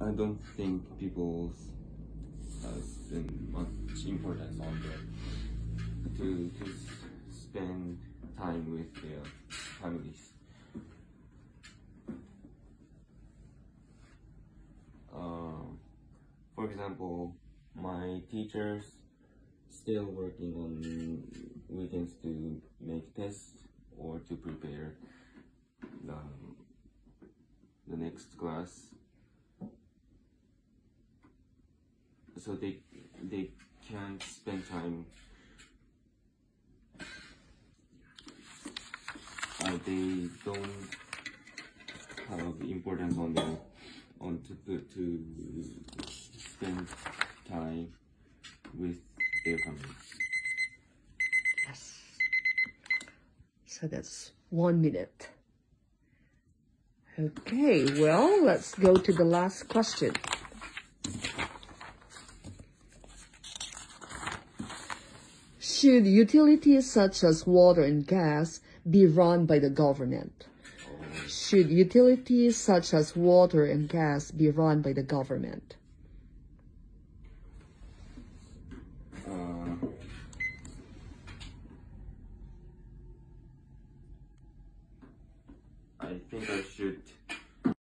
I don't think people has been much importance on that to to spend time with their families. Um, for example, my teachers still working on weekends to make tests or to prepare the, the next class. So they they can't spend time. Uh, they don't have importance on the on to to, to spend time with their families. Yes. So that's one minute. Okay, well, let's go to the last question. Should utilities such as water and gas be run by the government? Should utilities such as water and gas be run by the government? Uh, I think I should